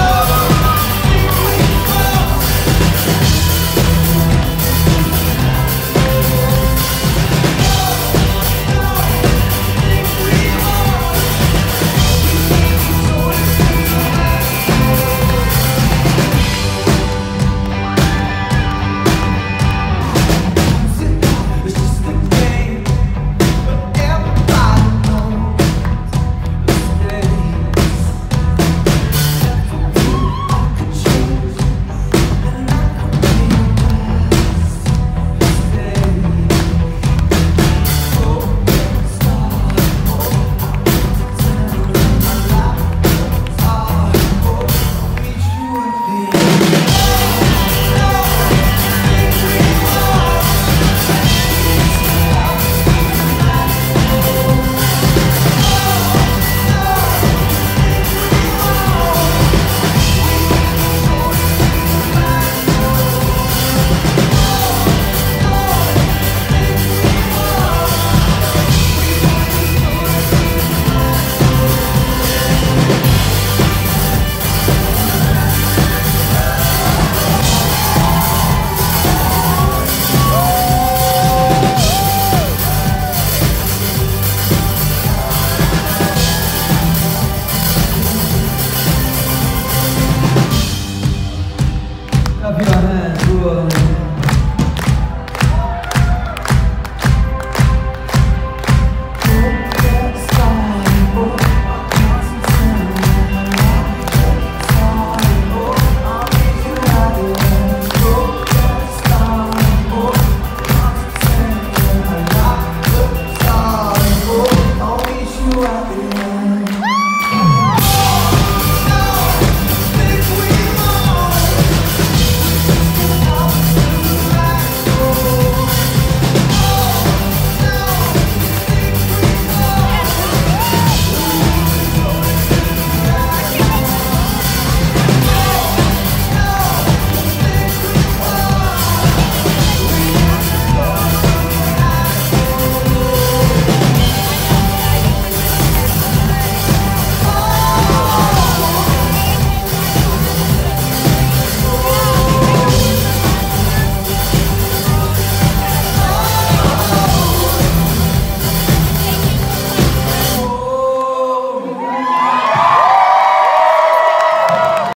oh, oh.